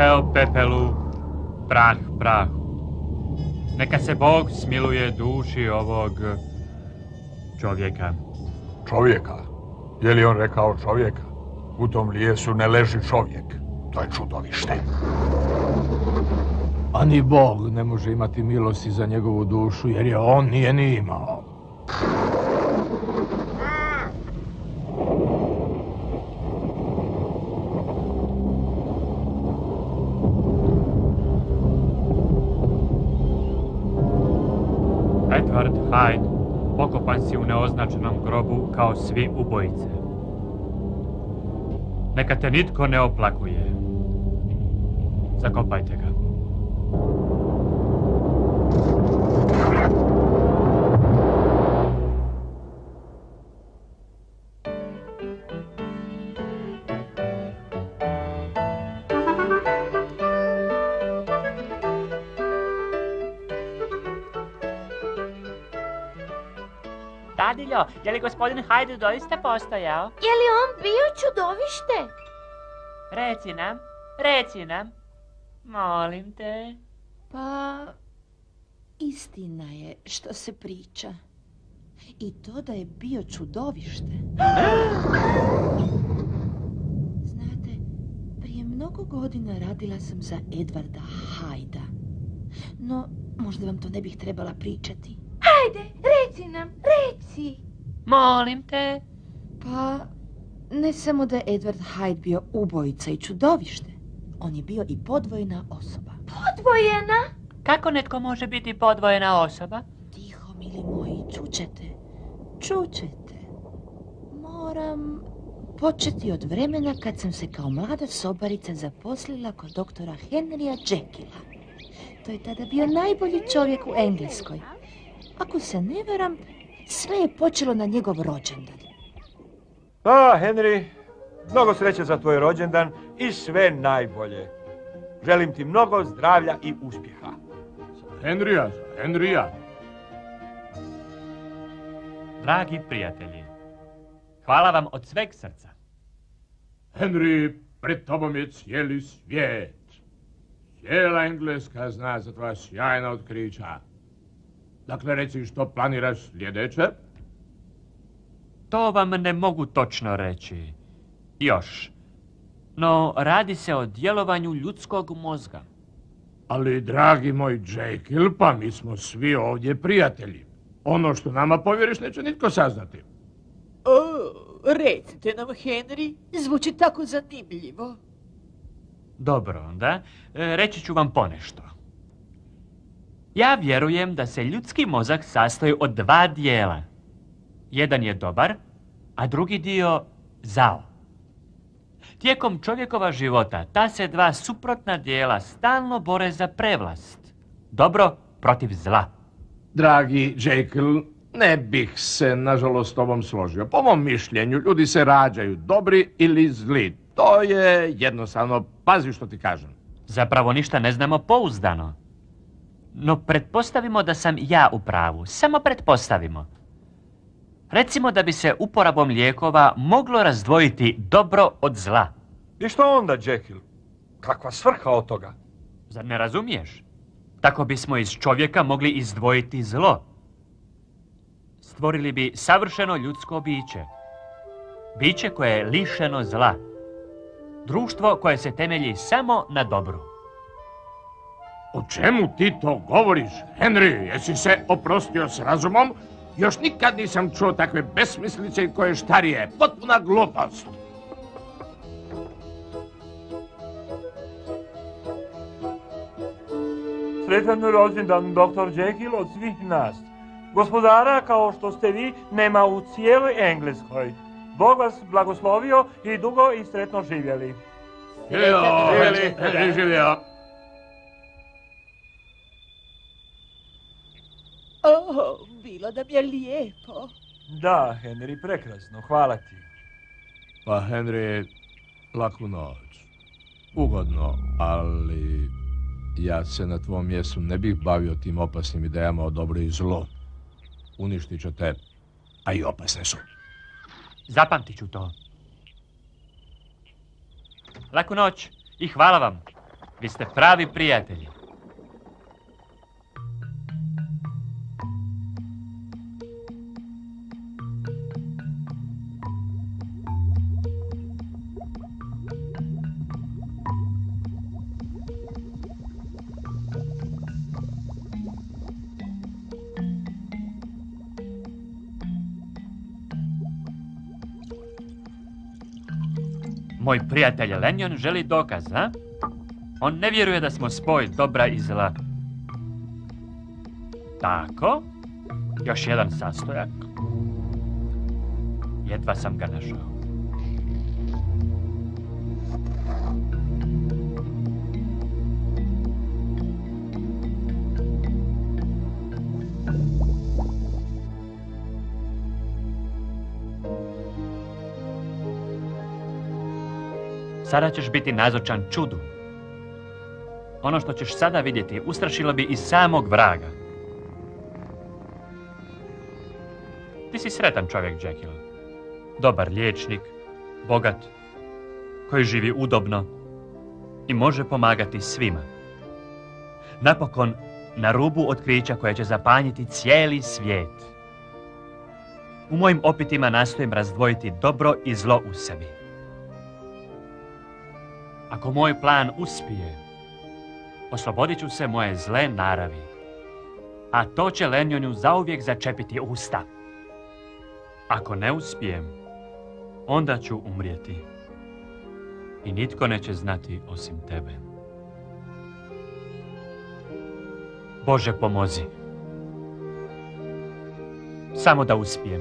Pepeo pepelu, prah prahu. Neka se Bog smiluje duši ovog čovjeka. Čovjeka? Je li on rekao čovjeka? U tom lijesu ne leži čovjek. To je čudovište. A ni Bog ne može imati milosti za njegovu dušu, jer je on nije ni imao. Kao svi ubojice. Neka te nitko ne oplakuje. Zakopajte ga. Je li gospodin Hajdu doista postojao? Je li on bio čudovište? Reci nam, reci nam. Molim te. Pa, istina je što se priča. I to da je bio čudovište. Znate, prije mnogo godina radila sam za Edvarda Hajda. No, možda vam to ne bih trebala pričati. Hajde, reci nam, reci. Molim te. Pa, ne samo da je Edward Hyde bio ubojica i čudovište. On je bio i podvojena osoba. Podvojena? Kako netko može biti podvojena osoba? Tiho, mili moji, čućete. Čućete. Moram početi od vremena kad sam se kao mlada sobarica zaposlila kod doktora Henrya Jekylla. To je tada bio najbolji čovjek u Engleskoj. Ako se ne varam, sve je počelo na njegov rođendan. Pa, Henry, mnogo sreće za tvoj rođendan i sve najbolje. Želim ti mnogo zdravlja i uspjeha. Henrija, Henrija. Dragi prijatelji, hvala vam od sveg srca. Henry, pred tobom je cijeli svijet. Cijela Engleska zna za tvoja sjajna otkrića. Dakle, reci što planiraš sljedeće? To vam ne mogu točno reći. Još. No, radi se o djelovanju ljudskog mozga. Ali, dragi moj Jekyll, pa mi smo svi ovdje prijatelji. Ono što nama povjeriš neće nitko saznati. O, recite nam, Henry, zvuči tako zanimljivo. Dobro, onda, e, reći ću vam ponešto. Ja vjerujem da se ljudski mozak sastoji od dva dijela. Jedan je dobar, a drugi dio zao. Tijekom čovjekova života ta se dva suprotna dijela stalno bore za prevlast. Dobro protiv zla. Dragi Jekyll, ne bih se, nažalost, s tobom složio. Po mom mišljenju, ljudi se rađaju dobri ili zli. To je jednostavno, pazi što ti kažem. Zapravo ništa ne znamo pouzdano. No pretpostavimo da sam ja u pravu. Samo pretpostavimo. Recimo da bi se uporabom lijekova moglo razdvojiti dobro od zla. I što onda, Jekyll? Kakva svrha od toga? Zar ne razumiješ? Tako bismo iz čovjeka mogli izdvojiti zlo. Stvorili bi savršeno ljudsko biće. Biće koje je lišeno zla. Društvo koje se temelji samo na dobru. O čemu ti to govoriš, Henry? Jesi se oprostio s razumom? Još nikad nisam čuo takve besmislice koje štarije. Potpuna glupost. Sretan rođendan, doktor Jekyll, od svih nas. Gospodara, kao što ste vi, nema u cijeloj Engleskoj. Bog vas blagoslovio i dugo i sretno živjeli. Živio, Živjeli. Henry, O, bilo nam je lijepo. Da, Henry, prekrasno, hvala ti. Pa, Henry, laku noć. Ugodno, ali ja se na tvom mjestu ne bih bavio tim opasnim idejama o dobro i zlo. Uništit će te, a i opasne su. Zapamtit ću to. Laku noć i hvala vam. Vi ste pravi prijatelji. Moj prijatelj Lenjon želi dokaz, a? On ne vjeruje da smo spoj dobra i zla. Tako. Još jedan sastojak. Jedva sam ga našao. Sada ćeš biti nazočan čudu. Ono što ćeš sada vidjeti ustrašilo bi i samog vraga. Ti si sretan čovjek, Jekyll. Dobar liječnik, bogat, koji živi udobno i može pomagati svima. Napokon, na rubu otkrića koje će zapanjiti cijeli svijet. U mojim opitima nastojim razdvojiti dobro i zlo u sebi. Ako moj plan uspije, oslobodit ću se moje zle naravi. A to će Lenjonju zauvijek začepiti usta. Ako ne uspijem, onda ću umrijeti. I nitko neće znati osim tebe. Bože pomozi. Samo da uspijem.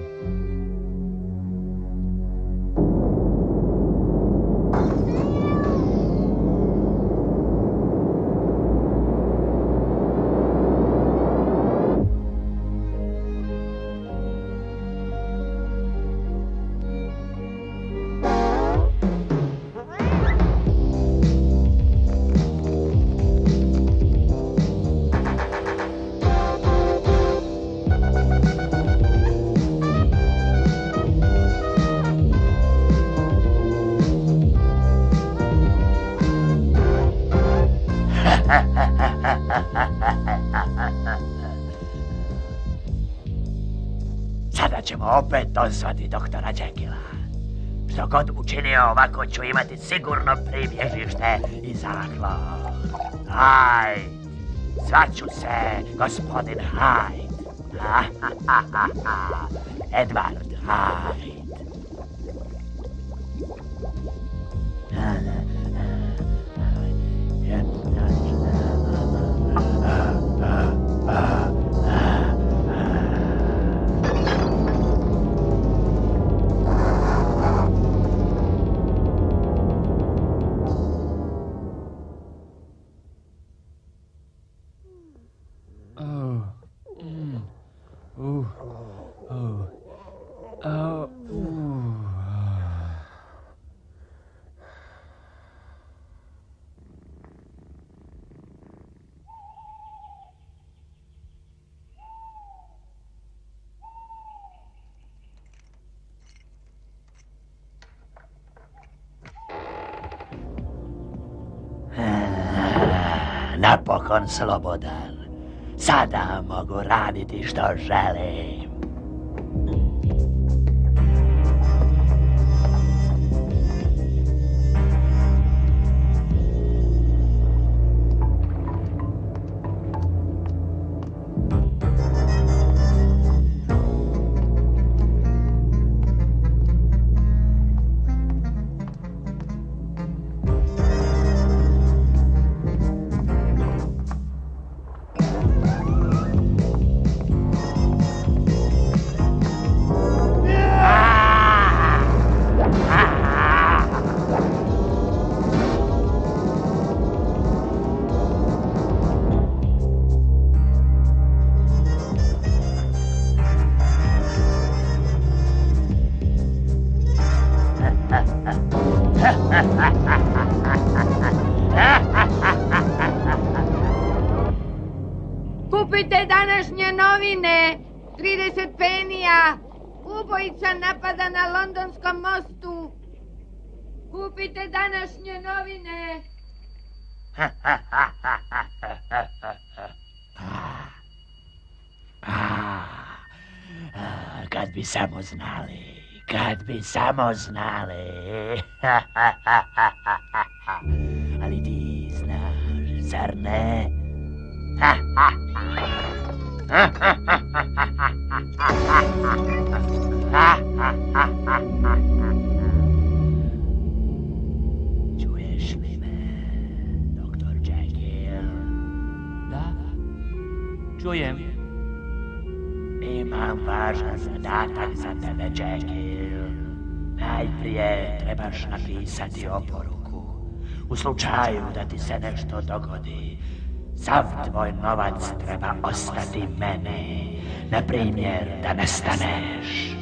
Opet dozvati doktora Jekylla. Što god učinio ovako ću imati sigurno pribježište i zaklon. Hyde! Zvaću se gospodin Hyde. Edward Hyde. Napokon slobodan. Sada mogu raditi što želim. Kupite današnje novine. 30 penija. Ubojica napada na londonskom mostu. Kupite današnje novine. Kad bi samo znali, kad bi samo znali. Ali ti znaš, zar ne? Li me, doktor Jekyll? Da, zadatak za Jekyll. Napisati oporuku. U slučaju da ti se nešto dogodi, sav tvoj novac treba ostati meni. Na primjer, da nestaneš.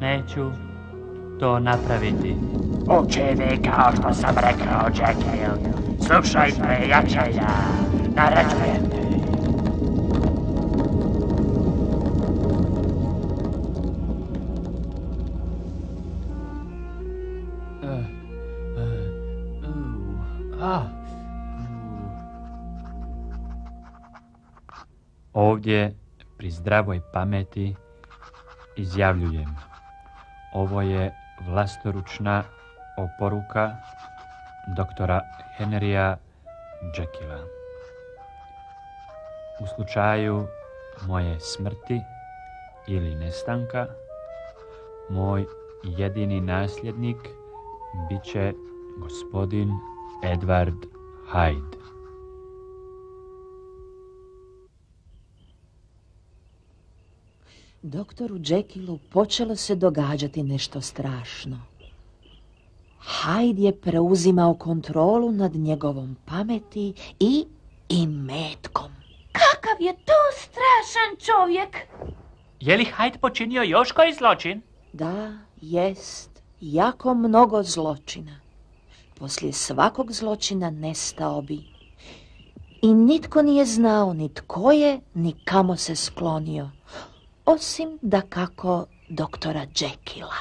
Neću to napraviti. Učini kao što sam rekao, Jekyll. Slušaj prijatelja, naređujem ti. Ovdje, pri zdravoj pameti, izjavljujem. Ovo je vlastoručna oporuka doktora Henrya Jekylla. U slučaju moje smrti ili nestanka, moj jedini nasljednik bit će gospodin Edward Hyde. Doktoru Jekyllu počelo se događati nešto strašno. Hyde je preuzimao kontrolu nad njegovom pameti i imetkom. Kakav je to strašan čovjek! Je li Hyde počinio još koji zločin? Da, jest, jako mnogo zločina. Poslije svakog zločina nestao bi. I nitko nije znao ni tko je, ni kamo se sklonio. Osim da kako doktora Jekylla.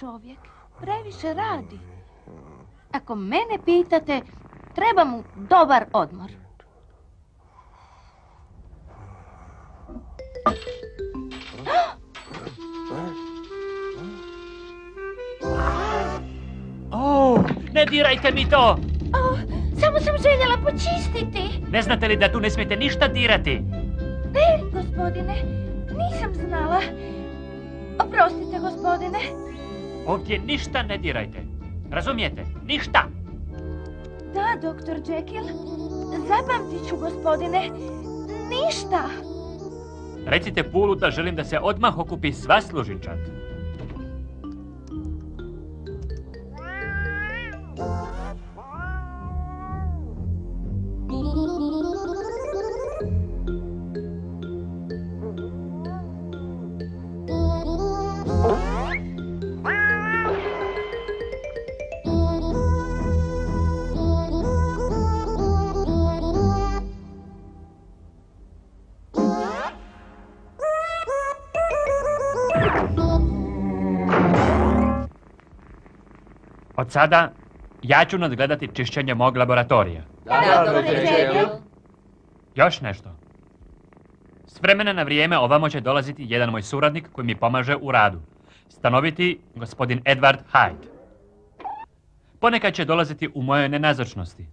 Čovjek, previše radi. Ako mene pitate, treba mu dobar odmor. Oh, ne dirajte mi to! Oh, samo sam željela počistiti. Ne znate li da tu ne smijete ništa dirati? Ne, gospodine, nisam znala. Oprostite, gospodine. Ovdje ništa ne dirajte. Razumijete? Ništa! Da, doktor Jekyll, zapamtit ću, gospodine. Ništa. Recite Pulu da želim da se odmah okupi sva služinčad. Sada ja ću nadgledati čišćenje mog laboratorija. Još nešto. S vremena na vrijeme ovamo će dolaziti jedan moj suradnik koji mi pomaže u radu. Stanoviti gospodin Edward Hyde. Ponekad će dolaziti u mojoj nenazočnosti.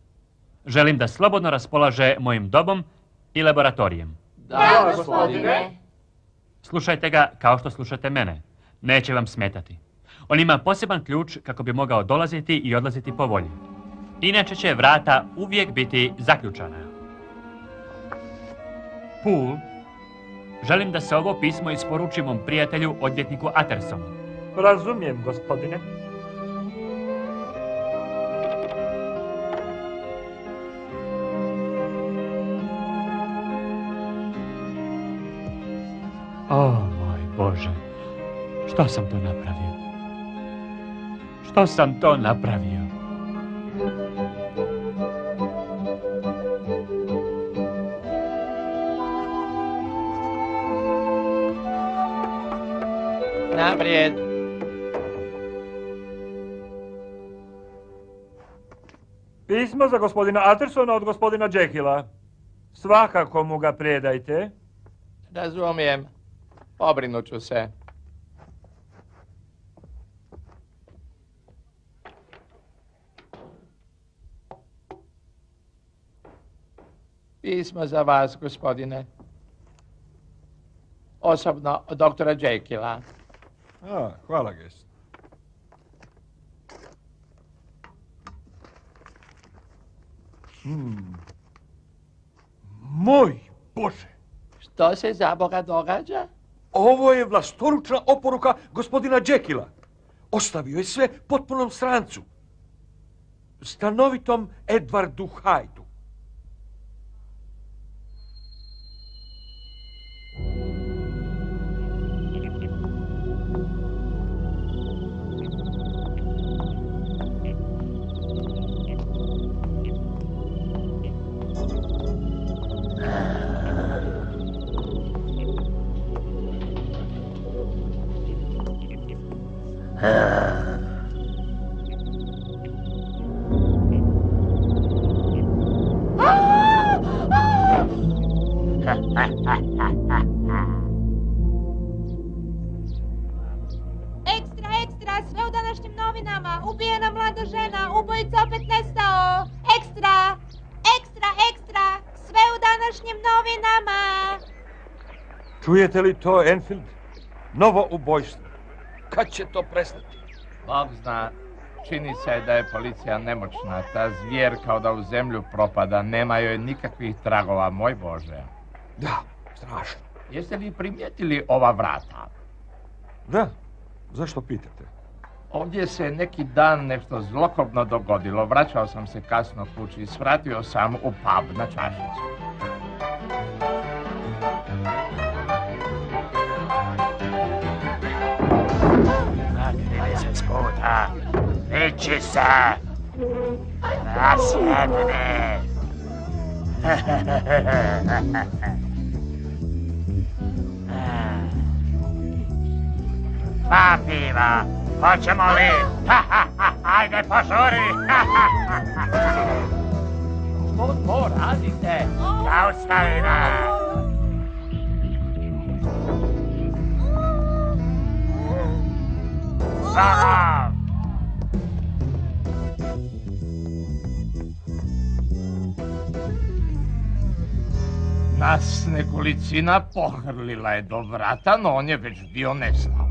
Želim da slobodno raspolaže mojim dobom i laboratorijem. Da, gospodine. Slušajte ga kao što slušate mene. Neće vam smetati. On ima poseban ključ kako bi mogao dolaziti i odlaziti po volji. Inače će vrata uvijek biti zaključana. Poole, želim da se ovo pismo isporuči mom prijatelju odvjetniku Atersomu. Razumijem, gospodine. O, moj Bože, što sam to napravio? Što sam to napravio? Naprijed. Pismo za gospodina Attersona od gospodina Jekylla. Svakako mu ga predajte. Razumijem. Pobrinut ću se. Pismo za vas, gospodine. Osobno od doktora Jekylla. A, hvala, Gest. Hmm. Moj Bože! Što se za Boga događa? Ovo je vlastoručna oporuka gospodina Jekylla. Ostavio je sve potpunom strancu. Stanovitom Edvardu Hajdu. Čujete li to, Enfield? Novo ubojstvo. Kad će to prestati? Bog zna. Čini se da je policija nemoćna. Ta zvijer kao da u zemlju propada. Nema joj nikakvih tragova, moj Bože. Da, strašno. Jeste li primijetili ova vrata? Da, zašto pitate? Ovdje se neki dan nešto zlokobno dogodilo. Vraćao sam se kasno kući i svratio sam u pub na čašicu. S puta. Vići se. Rasjedni. Dva piva. Hoćemo li? Ajde, požuri. Što to radite? Zaustavi Nas nekolicina pohrlila je do vrata, no on je već bio nestao.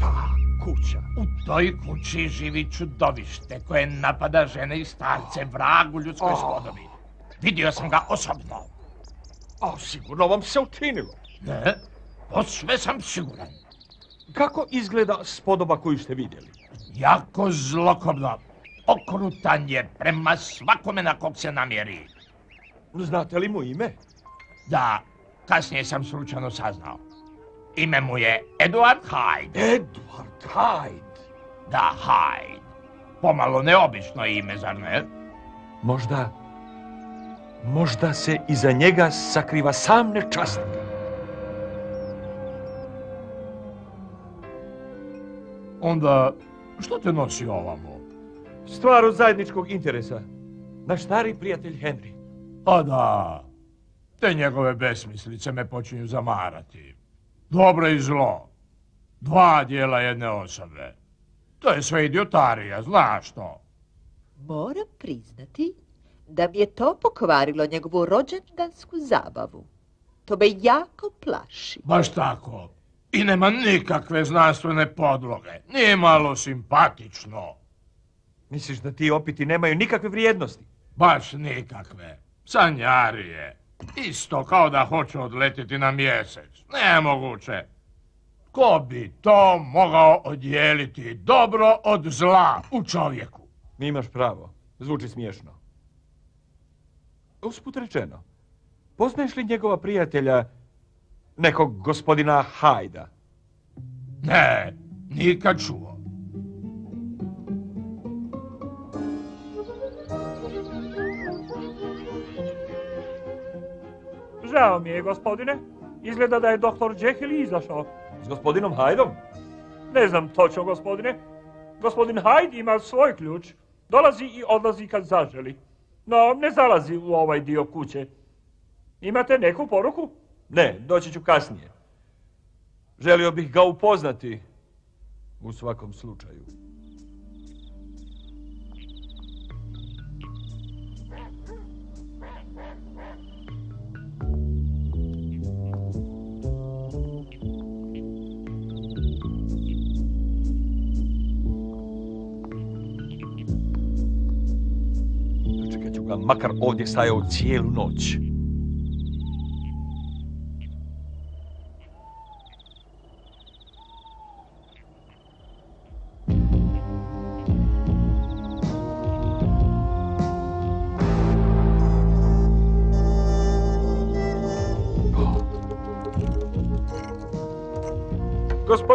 Ta kuća. U toj kući živi čudovište koje napada žene i starce, vrag u ljudskoj Oh. spodobi. Vidio sam ga osobno. A sigurno vam se učinilo. Ne, o sve sam siguran. Kako izgleda spodoba koju ste vidjeli? Jako zlokobno. Okrutan je prema svakome na kog se namjeri. Znate li mu ime? Da, kasnije sam slučajno saznao. Ime mu je Edward Hyde. Edward Hyde. Da, Hyde. Pomalo neobično ime, zar ne? Možda... Možda se iza njega sakriva sam nečasnik. Onda, što te nosi ovamo? Stvar od zajedničkog interesa. Naš stari prijatelj Henry. A da, te njegove besmislice me počinju zamarati. Dobro i zlo. Dva dijela jedne osobe. To je sve idiotarija, znaš to. Moram priznati da mi je to pokvarilo njegovu rođendansku zabavu. To me jako plaši. Baš tako. I nema nikakve znanstvene podloge. Nije malo simpatično. Misliš da ti opiti nemaju nikakve vrijednosti? Baš nikakve. Sanjarije. Isto kao da hoću odletiti na mjesec. Nemoguće. Ko bi to mogao odijeliti dobro od zla u čovjeku? Imaš pravo. Zvuči smiješno. Usput rečeno, poznaješ li njegova prijatelja nekog gospodina Hajda. Ne, nikad čuo. Žao mi je, gospodine. Izgleda da je doktor Jekyll izašao. S gospodinom Hajdom? Ne znam točno, gospodine. Gospodin Hyde ima svoj ključ. Dolazi i odlazi kad zaželi. No, ne zalazi u ovaj dio kuće. Imate neku poruku? Ne, doći ću kasnije. Želio bih ga upoznati u svakom slučaju. Čekat ću ga, makar ovdje stajao cijelu noć.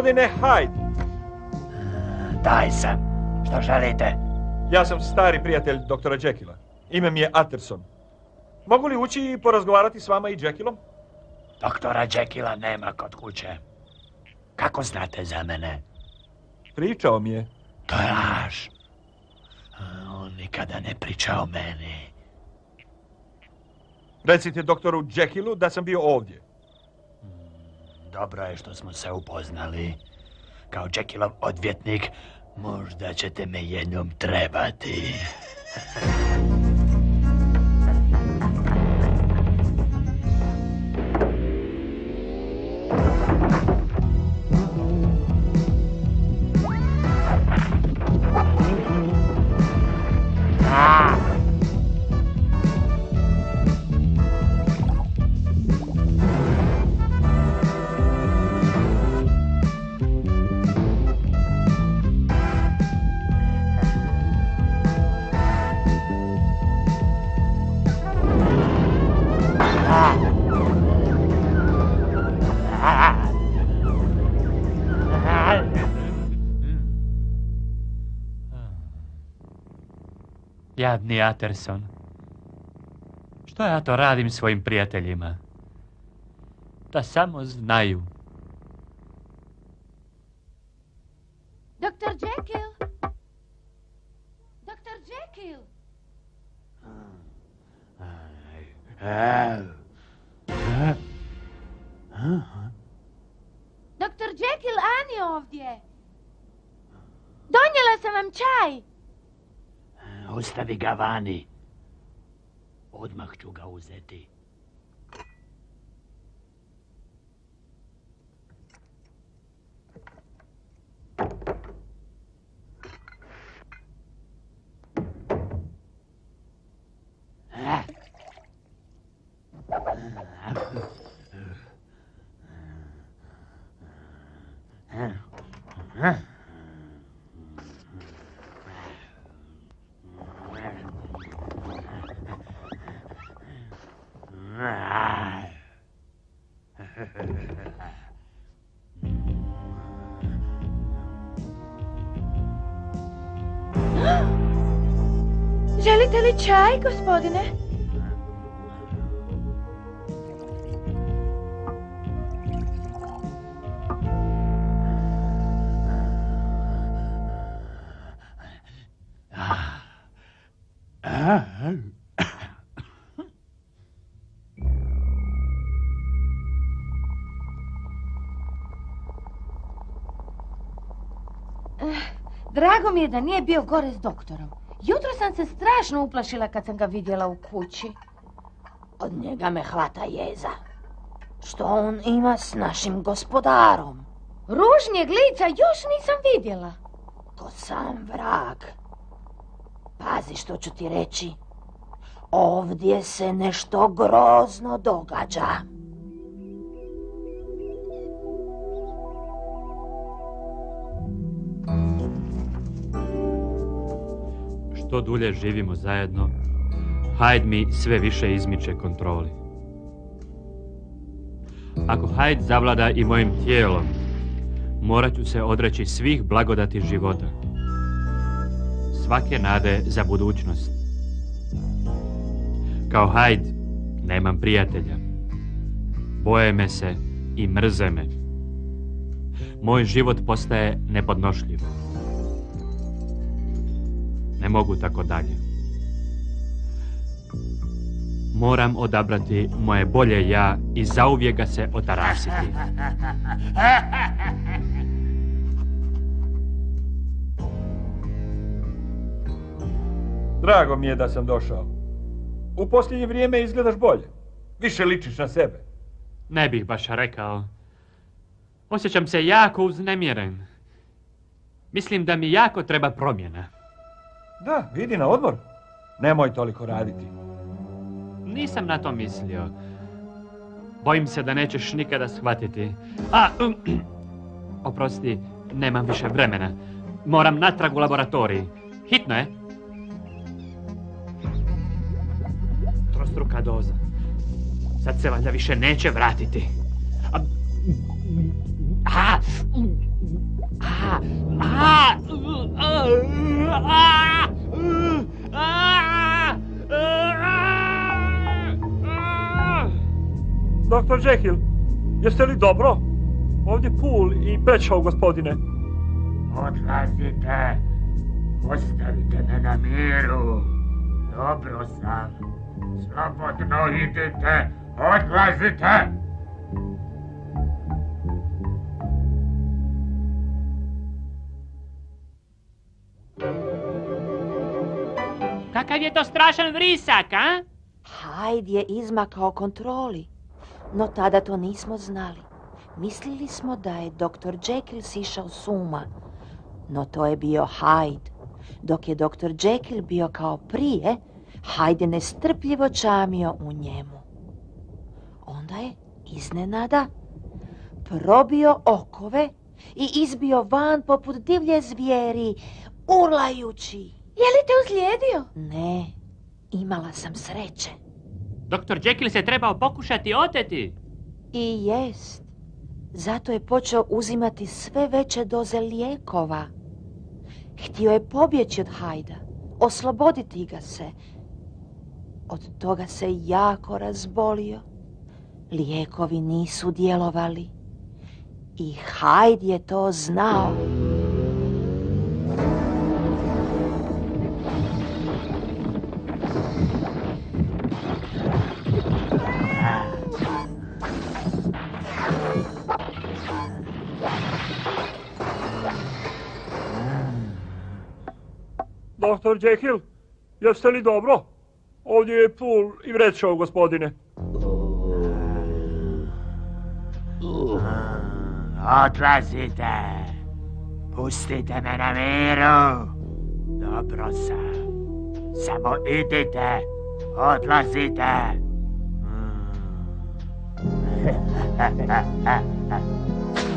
Gospodine Hyde, Daj sam. Što želite? ja sam stari prijatelj doktora Jekylla. Ime mi je Atterson. Mogu li ući i porazgovarati s vama i Jekyllom? Doktora Jekylla nema kod kuće. Kako znate za mene? Pričao mi je. To je laž. On nikada ne priča o meni. Recite doktoru Jekyllu da sam bio ovdje. Dobro je što smo se upoznali. Kao Jekyllov odvjetnik, možda ćete me jednom trebati. Jadni Aterson. Što ja to radim svojim prijateljima? Da samo znaju. Doktor Jekyll! Doktor Jekyll! Doktor Jekyll, Ani ovdje! Donijela sam vam čaj! Ostavi ga vani. Odmah ću ga uzeti. Čaj, gospodine? Drago mi je da nije bio gore s doktorom. Jutro sam se strašno uplašila kad sam ga vidjela u kući. Od njega me hvata jeza. Što on ima s našim gospodarom? Ružnijeg lica još nisam vidjela. To sam vrag. Pazi što ću ti reći. Ovdje se nešto grozno događa. Što dulje živimo zajedno, Hyde mi sve više izmiče kontroli. Ako Hyde zavlada i mojim tijelom, morat ću se odreći svih blagodati života. Svake nade za budućnost. Kao Hyde nemam prijatelja. Boje me se i mrze me. Moj život postaje nepodnošljiv. Ne mogu tako dalje. Moram odabrati moje bolje ja i zauvijek ga se otarasiti. Drago mi je da sam došao. U posljednje vrijeme izgledaš bolje. Više ličiš na sebe. Ne bih baš rekao. Osjećam se jako uznemiren. Mislim da mi jako treba promjena. Da, vidi na odmor. Nemoj toliko raditi. Nisam na to mislio. Bojim se da nećeš nikada shvatiti. A, oprosti, nemam više vremena. Moram natrag u laboratoriji. Hitno je. Trostruka doza. Sad se valjda više neće vratiti. A, a, a, Doktor Jekyll, jeste li dobro? Ovdje Pool i Bradshaw, gospodine. Odlazite. Ostavite me na miru. Dobro sam. Slobodno idite. Odlazite. Kakav je to strašan vrisak, a? Hyde je izmakao kontroli, no tada to nismo znali. Mislili smo da je dr. Jekyll sišao suma, no to je bio Hyde. Dok je dr. Jekyll bio kao prije, Hyde je nestrpljivo čamio u njemu. Onda je, iznenada, probio okove i izbio van poput divlje zvijeri, urlajući. Je li te uzlijedio? Ne, imala sam sreće. Doktor Jekyll se trebao pokušati oteti. I jest. Zato je počeo uzimati sve veće doze lijekova. Htio je pobjeći od Hajda, osloboditi ga se. Od toga se jako razbolio. Lijekovi nisu djelovali. I Hajd je to znao. Doktor Jekyll, jeste li dobro? Ovdje je Pool i Bradshaw, gospodine. Odlazite. Pustite me na miru. Dobro sam. Samo idite. Odlazite. Kriv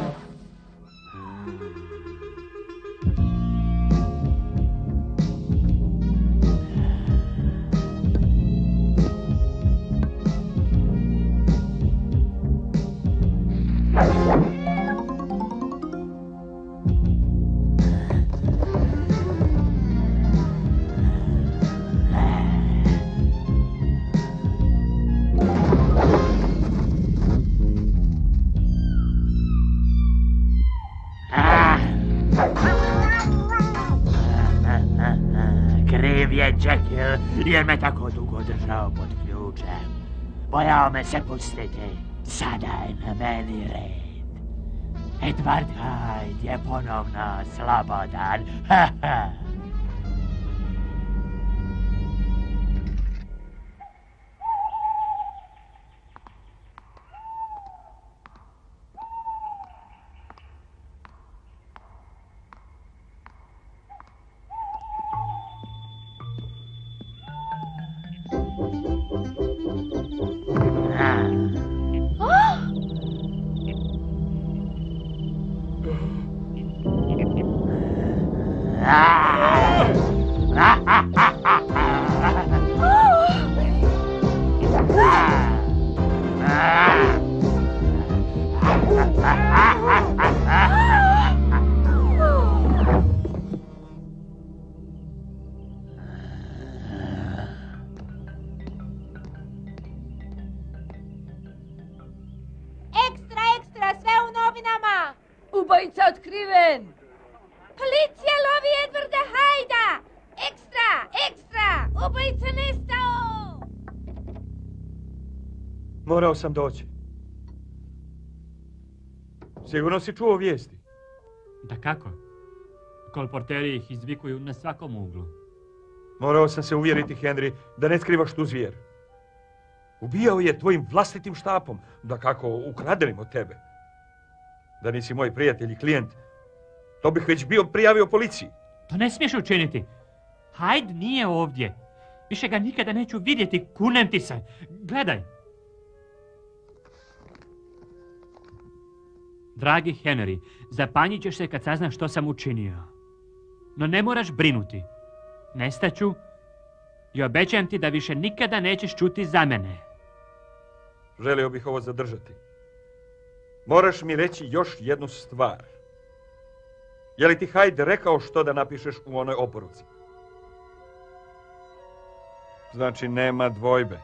Bojao me se pustiti. Na meni red. Edward Hyde je ponovno slobodan. Ha, ha. Morao sam doći. Sigurno si čuo vijesti. Da kako? Kolporteri ih izvikuju na svakom uglu. Morao sam se uvjeriti, Henry, da ne skrivaš tu zvijer. Ubijao je tvojim vlastitim štapom, da kako ukradenim od tebe. Da nisi moj prijatelj i klijent, to bih već bio prijavio policiji. To ne smiješ učiniti. Hajd nije ovdje. Više ga nikada neću vidjeti, kunem ti se. Gledaj. Dragi Henry, zapanjit ćeš se kad saznaš što sam učinio. No ne moraš brinuti. Nestaću i obećajem ti da više nikada nećeš čuti za mene. Želio bih ovo zadržati. Moraš mi reći još jednu stvar. Je li ti Hajde rekao što da napišeš u onoj oporuci? Znači, nema dvojbe.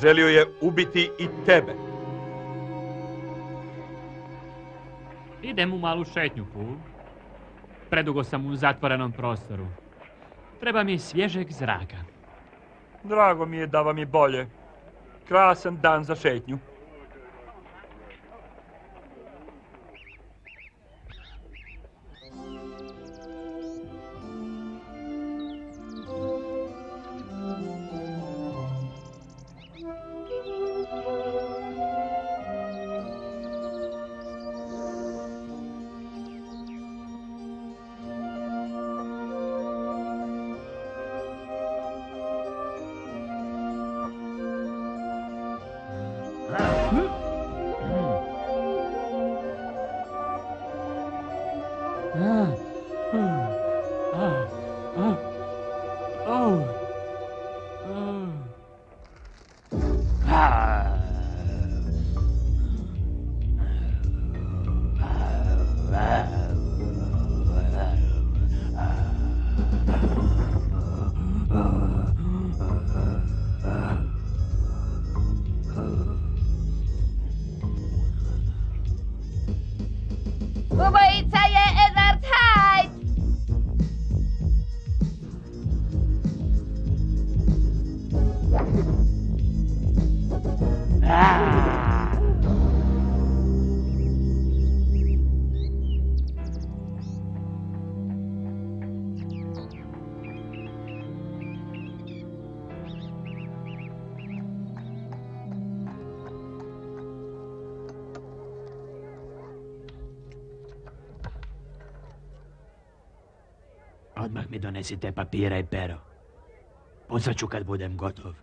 Želio je ubiti i tebe. Idem u malu šetnju, Pul. Predugo sam u zatvorenom prostoru. Treba mi svježeg zraka. Drago mi je da vam je bolje. Krasan dan za šetnju. Donesite papira i pero. Pozvat ću kad budem gotov.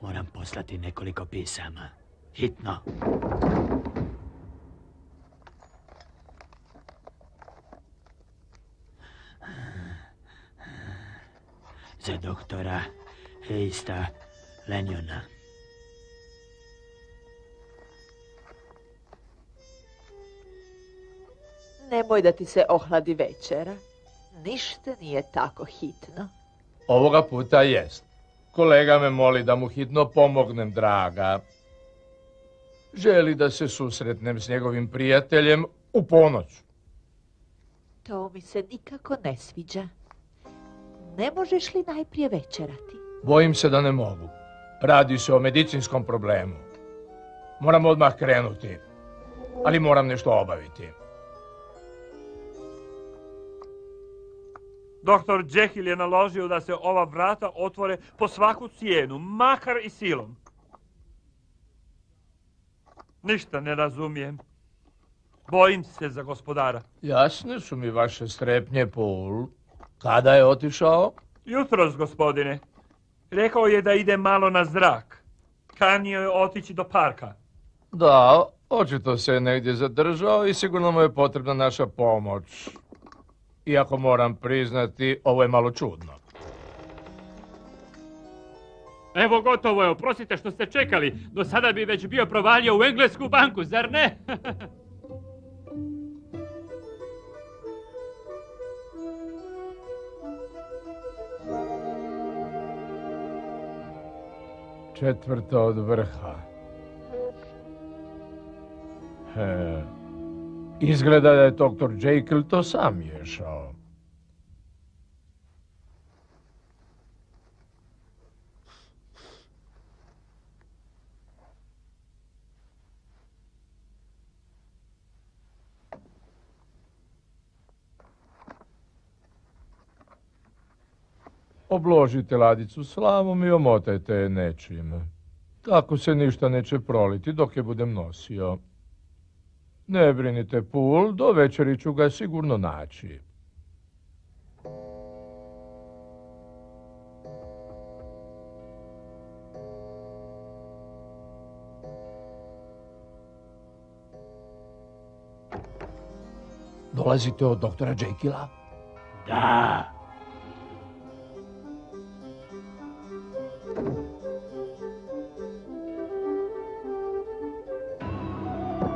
Moram poslati nekoliko pisama. Hitno. Za doktora Heista Lenjona. Nemoj da ti se ohladi večera. Ništa nije tako hitno. Ovoga puta jest. Kolega me moli da mu hitno pomognem, draga. Želi da se susretnem s njegovim prijateljem u ponoć. To mi se nikako ne sviđa. Ne možeš li najprije večerati? Bojim se da ne mogu. Radi se o medicinskom problemu. Moram odmah krenuti. Ali moram nešto obaviti. Doktor Jekyll je naložio da se ova vrata otvore po svaku cijenu, makar i silom. Ništa ne razumijem. Bojim se za gospodara. Jasne su mi vaše strepnje, Paul. Kada je otišao? Jutros, gospodine. Rekao je da ide malo na zrak. Kanio je otići do parka. Da, očito se je negdje zadržao i sigurno mu je potrebna naša pomoć. Iako moram priznati, ovo je malo čudno. Evo gotovo je, oprostite što ste čekali. Do sada bi već bio provalio u Englesku banku, zar ne? Četvrta od vrha. He. Izgleda da je doktor Jekyll to sam miješao. Obložite ladicu slavom i omotajte je nečim. Tako se ništa neće proliti dok je budem nosio. Ne brinite, Pul, do večeri ću ga sigurno naći. Dolazite od doktora Jekylla? Da.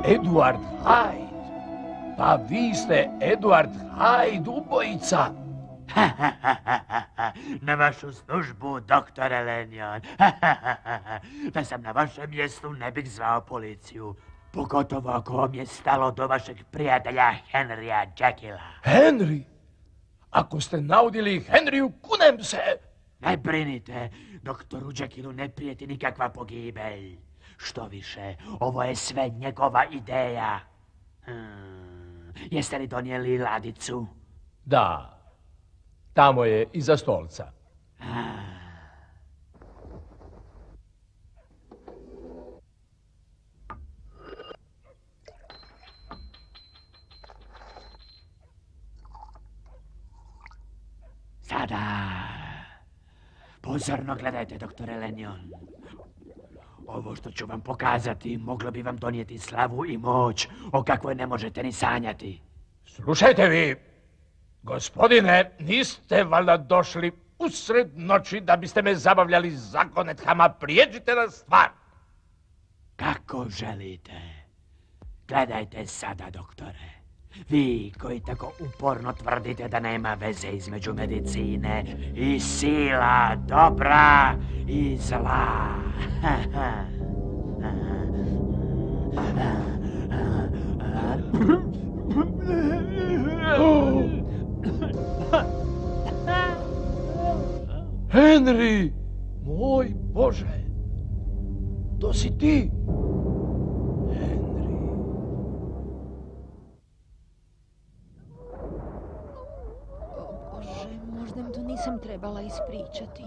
Eduard Hyde. Pa vi ste Eduard Hyde, ubojica. na vašu službu, doktore Lenjon. da sam na vašem mjestu ne bih zvao policiju. Pogotovo ako vam je stalo do vašeg prijatelja Henrya Jekylla. Henry? Ako ste naudili Henryu, kunem se! Ne brinite, doktoru Jekyllu ne prijeti nikakva pogibelj. Što više, ovo je sve njegova ideja. Hmm, jeste li donijeli ladicu? Da, tamo je iza stolca. Sada. Pozorno gledajte, doktore Lenjon. Ovo što ću vam pokazati moglo bi vam donijeti slavu i moć o kakvoj ne možete ni sanjati. Slušajte vi, gospodine, niste valjda došli usred noći da biste me zabavljali zakonetkama, prijeđite na stvar. Kako želite. Gledajte sada, doktore. Vi koji tako uporno tvrdite da nema veze između medicine i sila dobra i zla. Henry, moj Bože, to si ti. Nisam trebala ispričati.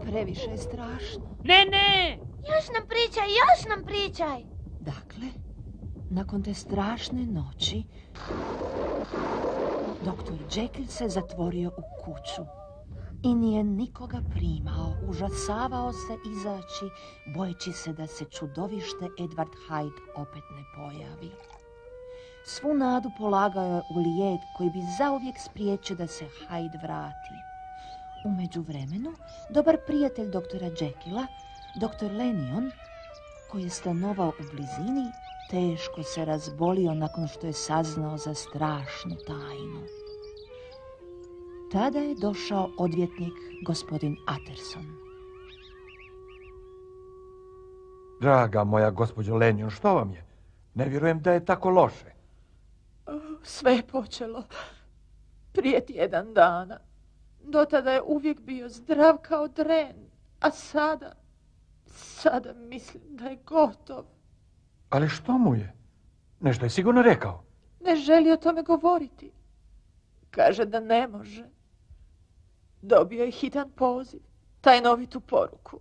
Previše je strašno. Ne, ne! Još nam pričaj, još nam pričaj. Dakle, nakon te strašne noći, doktor Jekyll se zatvorio u kuću i nije nikoga primao. Užasavao se izaći, bojeći se da se čudovište Edward Hyde opet ne pojavi. Svu nadu polagao je u lijed koji bi zauvijek spriječio da se Hyde vrati. U međuvremenu, dobar prijatelj doktora Jekylla, doktor Lenion, koji je stanovao u blizini, teško se razbolio nakon što je saznao za strašnu tajnu. Tada je došao odvjetnik gospodin Atterson. Draga moja gospođo Lenjon, što vam je? Ne vjerujem da je tako loše. Sve je počelo prije tjedan dana. Do tada je uvijek bio zdrav kao dren, a sada, sada mislim da je gotov. Ali što mu je? Nešto je sigurno rekao. Ne želi o tome govoriti. Kaže da ne može. Dobio je hitan poziv, tajnovitu poruku.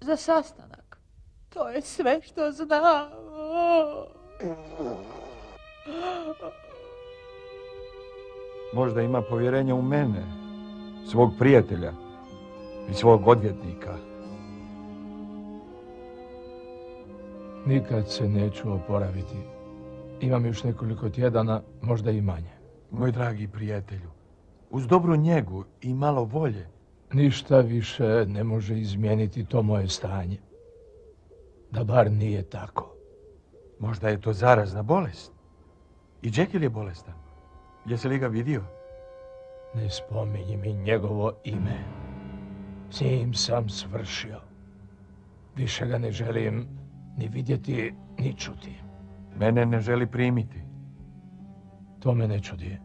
Za sastanak. To je sve što znam. Možda ima povjerenja u mene, svog prijatelja i svog odvjetnika. Nikad se neću oporaviti. Imam još nekoliko tjedana, možda i manje. Moj dragi prijatelju, uz dobru njegu i malo volje, Ništa više ne može izmijeniti to moje stanje. Da bar nije tako. možda je to zarazna bolest. I Jekyll je bolestan. Jesi li ga vidio? Ne spominji mi njegovo ime. S njim sam svršio. Više ga ne želim ni vidjeti, ni čuti. Mene ne želi primiti. To me ne čudi.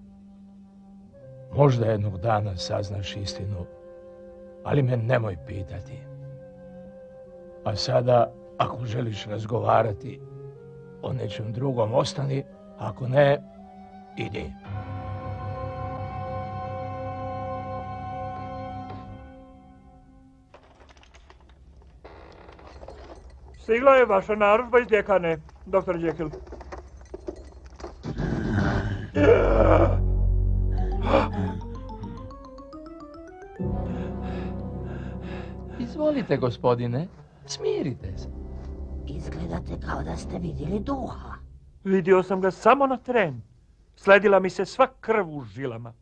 Možda jednog dana saznaš istinu, ali me nemoj pitati. A sada, ako želiš razgovarati o nečem drugom, ostani, ako ne, idi. Stigla je vaša narudžba iz djekane, doktor Jekyll. Izvolite, gospodine, smirite se. Izgledate kao da ste vidjeli duha. Vidio sam ga samo na tren. Sledila mi se sva krv u žilama.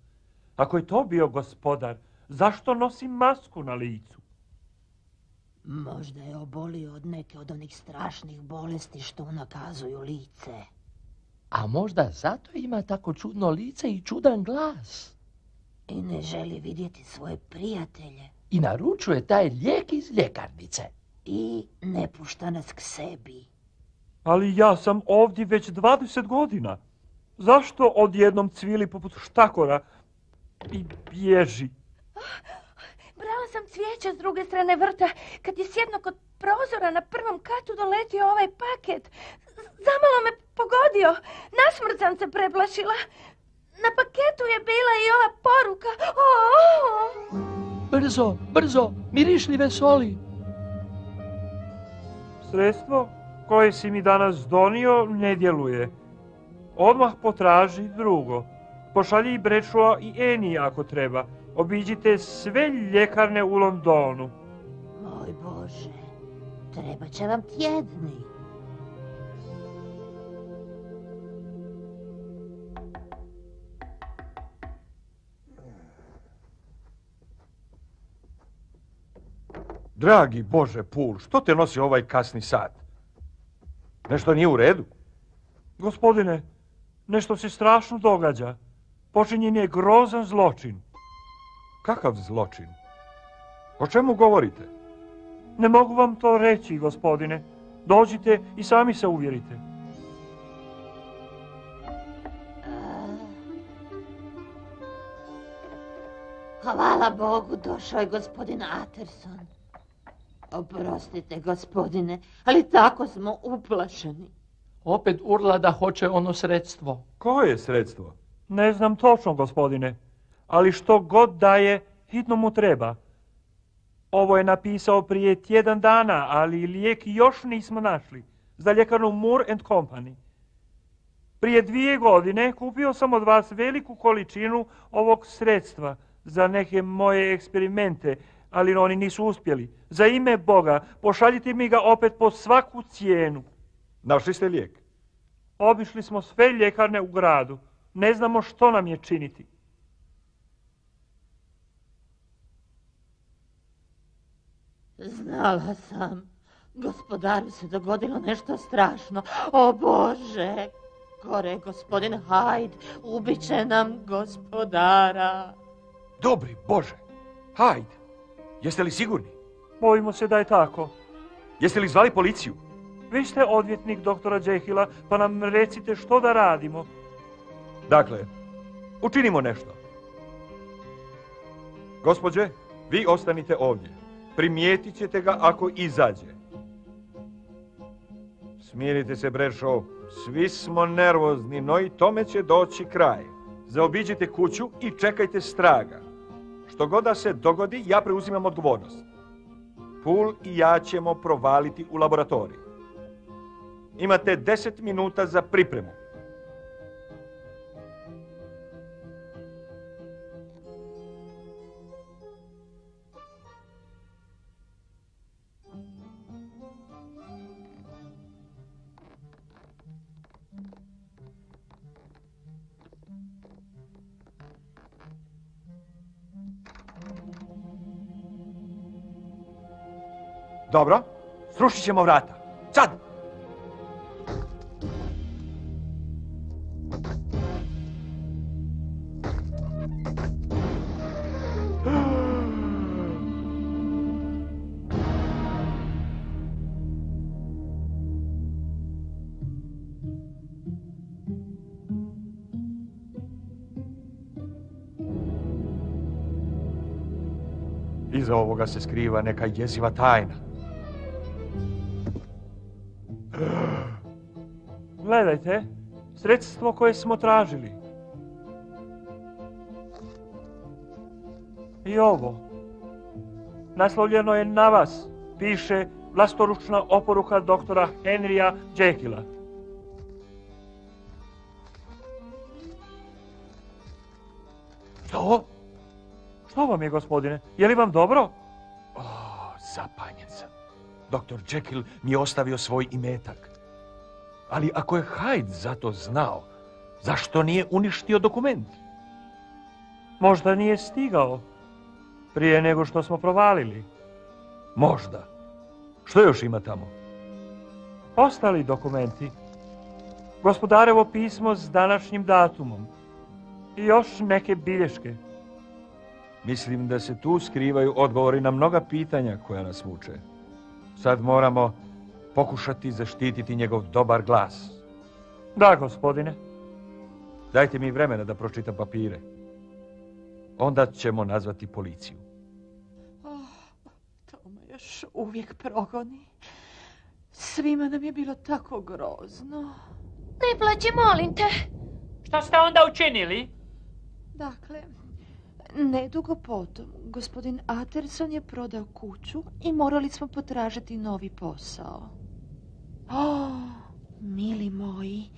Ako je to bio gospodar, zašto nosi masku na licu? Možda je obolio od neke od onih strašnih bolesti što nakazuju lice. A možda zato ima tako čudno lice i čudan glas. I ne želi vidjeti svoje prijatelje. I naručuje taj lijek iz ljekarnice. I ne pušta nas k sebi. Ali ja sam ovdje već 20 godina. Zašto odjednom cvili poput štakora i bježi? Cvijeće s druge strane vrta, kad je sjedno kod prozora na prvom katu doletio ovaj paket. Zamalo me pogodio, nasmrt sam se preplašila. Na paketu je bila i ova poruka. O, Brzo, brzo, mirišljive soli. Sredstvo koje si mi danas donio ne djeluje. Odmah potraži drugo. Pošalji Brečua i Eni ako treba. Obiđite sve ljekarne u Londonu. Moj Bože, treba će vam tjedni. Dragi Bože, Pul, što te nosi ovaj kasni sat? Nešto nije u redu? Gospodine, nešto se strašno događa. Počinjen je grozan zločin. Kakav zločin? O čemu govorite? Ne mogu vam to reći, gospodine. Dođite i sami se uvjerite. Hvala Bogu, došao je gospodin Aterson. Oprostite, gospodine, ali tako smo uplašeni. Opet urla da hoće ono sredstvo. Koje sredstvo? Ne znam točno, gospodine, ali što god daje, hitno mu treba. Ovo je napisao prije tjedan dana, ali lijek još nismo našli. Za ljekarnu Moore and Company. Prije dvije godine kupio sam od vas veliku količinu ovog sredstva za neke moje eksperimente, ali oni nisu uspjeli. Za ime Boga, pošaljite mi ga opet po svaku cijenu. Našli ste lijek? Obišli smo sve ljekarne u gradu. Ne znamo što nam je činiti. Znala sam. Gospodaru se dogodilo nešto strašno. O Bože! Gore, gospodin Hyde, ubit će nam gospodara. Dobri Bože! Hajde! Jeste li sigurni? Bojimo se da je tako. Jeste li zvali policiju? Vi ste odvjetnik doktora Jehila, pa nam recite što da radimo. Dakle, učinimo nešto. Gospođe, vi ostanite ovdje. Primijetit ćete ga ako izađe. Smirite se, Brešo. Svi smo nervozni, no i tome će doći kraj. Zaobiđite kuću i čekajte straga. Što god da se dogodi, ja preuzimam odgovornost. Pul i ja ćemo provaliti u laboratoriju. Imate deset minuta za pripremu. Dobro, srušit ćemo vrata. Sad! Iza ovoga se skriva neka jeziva tajna. Gledajte, sredstvo koje smo tražili. I ovo. Naslovljeno je na vas. Piše vlastoručna oporuka doktora Henrya Jekylla. Što? Što vam je, gospodine? Je li vam dobro? O, zapanjen sam. Doktor Jekyll mi je ostavio svoj imetak. Ali ako je Hyde za to znao, zašto nije uništio dokument? Možda nije stigao. Prije nego što smo provalili. Možda. Što još ima tamo? Ostali dokumenti. Gospodarevo pismo s današnjim datumom. I još neke bilješke. Mislim da se tu skrivaju odgovori na mnoga pitanja koja nas muče. Sad moramo pokušati zaštititi njegov dobar glas. Da, gospodine. Dajte mi vremena da pročitam papire. Onda ćemo nazvati policiju. Oh, to me još uvijek progoni. Svima nam je bilo tako grozno. Ne plaći, molim te. Što ste onda učinili? Dakle, nedugo potom, gospodin Aterson je prodao kuću i morali smo potražiti novi posao. Oh, mili moji,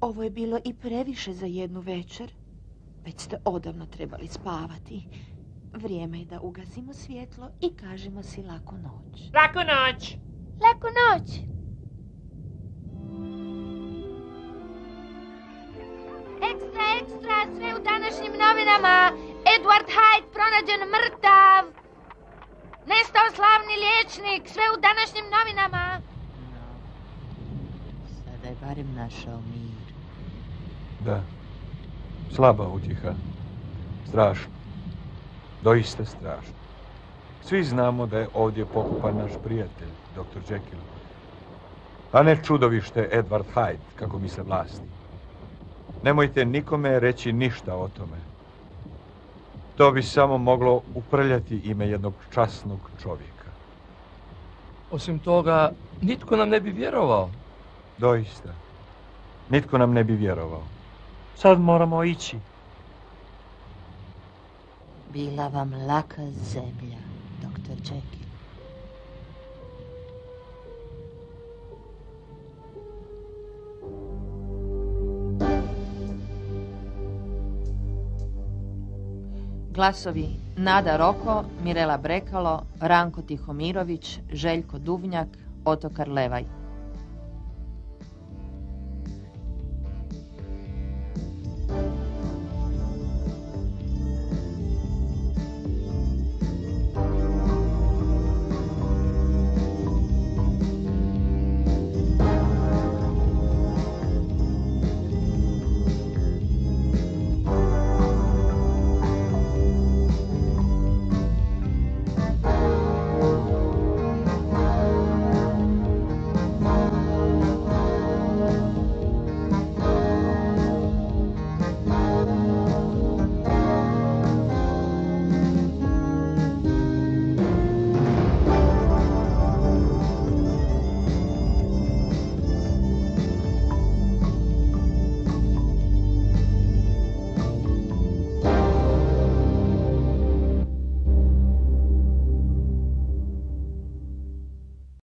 ovo je bilo i previše za jednu večer. Već ste odavno trebali spavati. Vrijeme je da ugasimo svjetlo i kažemo si laku noć. Laku noć! Laku noć! Ekstra, ekstra, sve u današnjim novinama. Edward Hyde pronađen mrtav. Nestao slavni liječnik, sve u današnjim novinama. Sada je barem našao mir. Da. Slaba utjeha. Strašno. Doista strašno. Svi znamo da je ovdje pokupan naš prijatelj, dr. Jekyll. A ne čudovište Edward Hyde, kako misle vlasti. Nemojte nikome reći ništa o tome. To bi samo moglo uprljati ime jednog časnog čovjeka. Osim toga, nitko nam ne bi vjerovao. Doista. Nitko nam ne bi vjerovao. Sad moramo ići. Bila vam laka zemlja, doktor Jekyll. Glasovi Nada Roko, Mirela Brekalo, Ranko Tihomirović, Željko Duvnjak, Otokar Levaj.